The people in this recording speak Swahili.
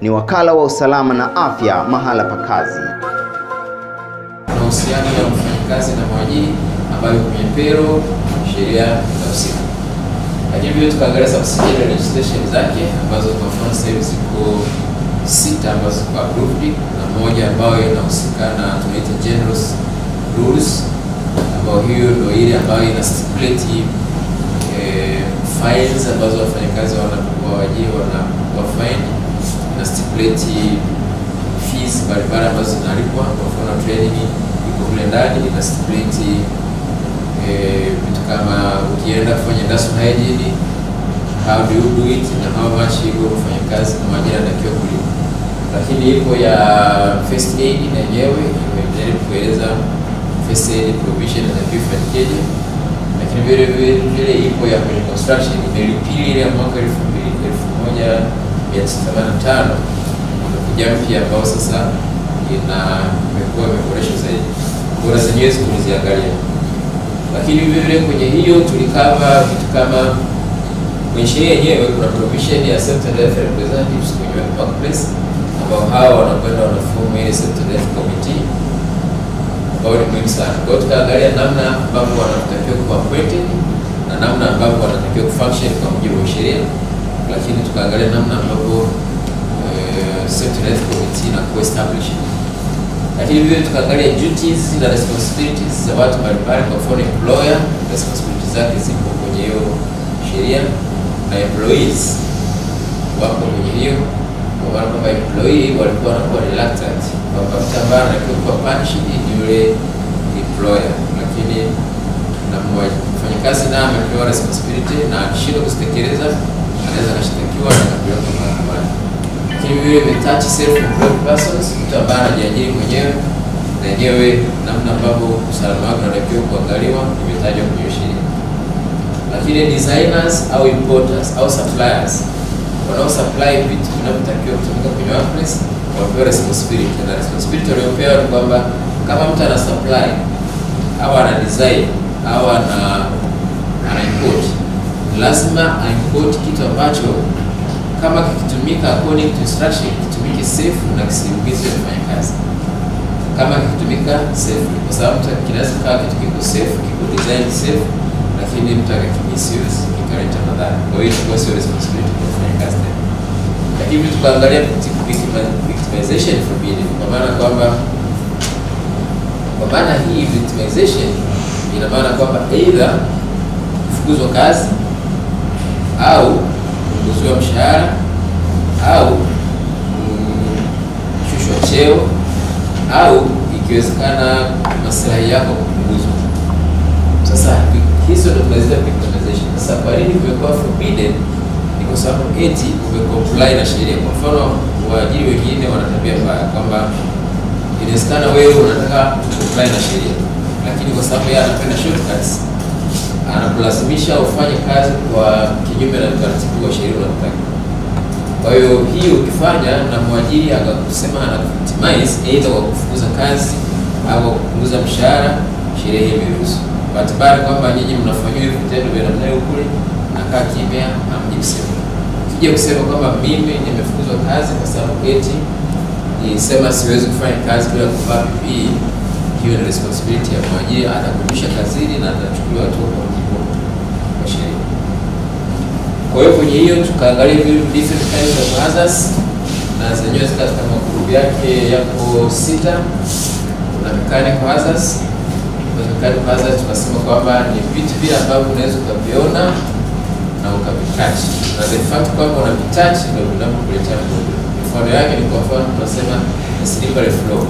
ni wakala wa usalama na afya mahala pa kazi. mahusiano ya mfanyakazi na mwajiri ambayo kwenye pero sheria inahusika, lakini vile tukaangalia subsidiary legislation zake ambazo kwa mfano sasa hivi ziko sita ambazo ziko approved na moja ambayo inahusika na tunaita general rules, ambayo hiyo ndio ile ambayo ina stipulate eh, fines ambazo wafanyakazi wanapokuwa wajiri wanakuwa fine na stipulate fees mbalimbali ambazo zinalipwa. Kwa mfano training iko kule ndani na stipulate eh, vitu kama ukienda kufanya industrial hygiene how do you do it na how much hiyo mfanyakazi na majira anatakiwa kulipa. Lakini ipo ya first aid na yenyewe imejaribu kueleza first aid provision inatakiwa ifanyikeje, lakini vile vile ipo ya kwenye construction imelipili ile ya mwaka elfu mbili elfu moja tano imekuja mpya ambao sasa ina imekuwa imeboreshwa zaidi, bora zenyewe tuliziangalia, lakini vile vile kwenye hiyo tulikava vitu kama kwenye sheria yenyewe kuna provision ya certain death representatives kwenye workplace ambao hawa wanakwenda wanafomu ile certain death committee ambao ni muhimu sana. Kwa hiyo tukaangalia namna ambavyo wanatakiwa kuwa appointed na namna ambavyo wanatakiwa kufunction kwa mujibu wa sheria, lakini tukaangalia namna ambavyo certain death committee na kuestablish lakini vile tukaangalia duties na responsibilities za watu mbalimbali. Kwa mfano employer responsibilities zake zipo kwenye hiyo sheria na employees wako kwenye hiyo, kwa maana kwamba employee walikuwa wanakuwa reluctant kwamba mtu ambaye anatakiwa kuwa punished ni yule employer, lakini na mfanyakazi naye amepewa responsibility na akishindwa kuzitekeleza anaweza akashtakiwa na akapelekwa mahakamani lakini vile vimetouch self employed persons, mtu ambaye anajiajiri mwenyewe na yenyewe namna ambavyo usalama wake unatakiwa kuangaliwa imetajwa kwenye sheria. Lakini designers au importers au suppliers wanao supply vitu vinavyotakiwa kutumika kwenye workplace wapewa responsibility, na responsibility waliopewa ni kwamba kama mtu ana supply au ana design au ana ana import, lazima aimport kitu ambacho kama kikitumika according to instruction kitumike safe na kisiumize mfanyakazi, kama kikitumika safe, kwa sababu kinaweza kawa kitu kiko safe, kiko design safe, lakini mtu akakimisuse kikaleta madhara. Kwa hiyo itakuwa sio responsibility kwa mfanyakazi tena. Lakini tukaangalia victim- victim- victimization forbidden, kwa maana kwamba kwa maana hii victimization ina maana kwamba either kufukuzwa kazi au kupunguziwa mshahara au kushushwa cheo au ikiwezekana maslahi yako kupunguzwa. Sasa hizo ndo tunaziita victimization. Sasa kwa nini vimekuwa forbidden? Ni kwa sababu eti umecomply na sheria. Kwa mfano, waajiri wengine wana tabia mbaya kwamba inawezekana wewe unataka comply na sheria, lakini kwa sababu yeye anapenda shortcuts anakulazimisha ufanye kazi kwa kinyume na utaratibu wa sheria unataka. Kwa hiyo hii ukifanya na mwajiri akakusema anakuvictimize aidha kwa kufukuza kazi au kwa kupunguza mshahara, sheria hii imeruhusu. Bahati mbaya kwamba nyinyi mnafanyiwa hivi vitendo vya namna hiyo kule, nakaa kimya, hamji kusema. Kija kusema kwamba mimi nimefukuzwa kazi kwa sababu eti nisema siwezi kufanya kazi bila kuvaa PPE, hiyo ni responsibility ya mwajiri, atakurudisha kazini na atachukuliwa hatua kwa mujibu wa sheria. Kwa hiyo kwenye hiyo tukaangalia vile different kinds of hazards na zenyewe zika katika magrupu yake yako sita. Kuna mechanical hazards. Kwa mechanical hazards tunasema kwamba ni vitu vile ambavyo unaweza ukaviona na ukavitachi, na the fact kwamba unavitouch ndio vinavyokuletea problem. Mfano yake ni kwa mfano tunasema slippery floor